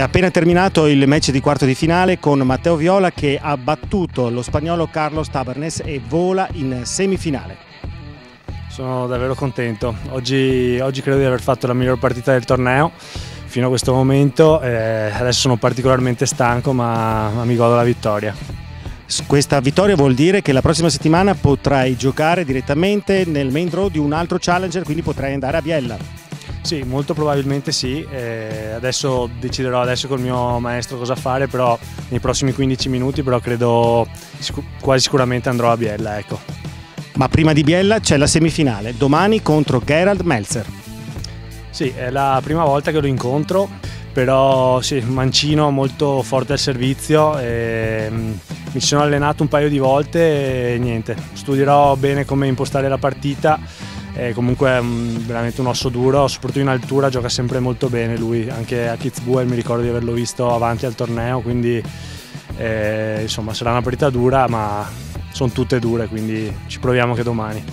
È appena terminato il match di quarto di finale con Matteo Viola che ha battuto lo spagnolo Carlos Tabernes e vola in semifinale. Sono davvero contento. Oggi, oggi credo di aver fatto la miglior partita del torneo fino a questo momento. Eh, adesso sono particolarmente stanco ma, ma mi godo la vittoria. Questa vittoria vuol dire che la prossima settimana potrai giocare direttamente nel main draw di un altro challenger, quindi potrai andare a Biella. Sì, molto probabilmente sì. Eh, adesso deciderò adesso col mio maestro cosa fare, però nei prossimi 15 minuti, però credo sic quasi sicuramente andrò a Biella. Ecco. Ma prima di Biella c'è la semifinale, domani contro Gerald Melzer. Sì, è la prima volta che lo incontro, però sì, mancino molto forte al servizio. E, mm, mi sono allenato un paio di volte e niente, studierò bene come impostare la partita è comunque un, veramente un osso duro, soprattutto in altura gioca sempre molto bene lui, anche a Kitzbühel mi ricordo di averlo visto avanti al torneo, quindi eh, insomma sarà una partita dura ma sono tutte dure, quindi ci proviamo che domani.